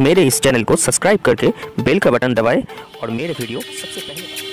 मेरे इस चैनल को सब्सक्राइब करके बेल का बटन दबाएँ और मेरे वीडियो सबसे पहले